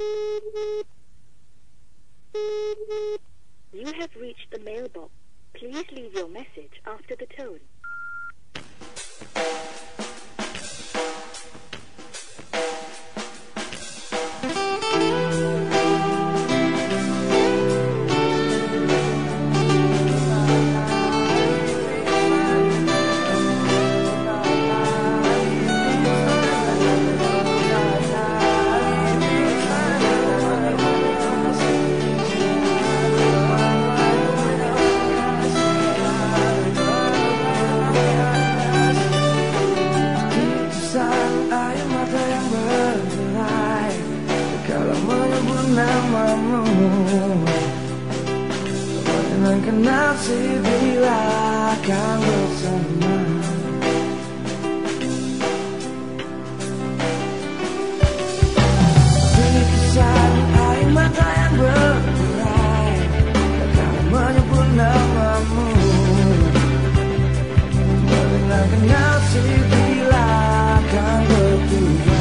You have reached the mailbox. Please leave your message after the tone. namamu. Menyenangkan nafsi bila akan bersama Bikisan air mata yang Akan bila akan berkurai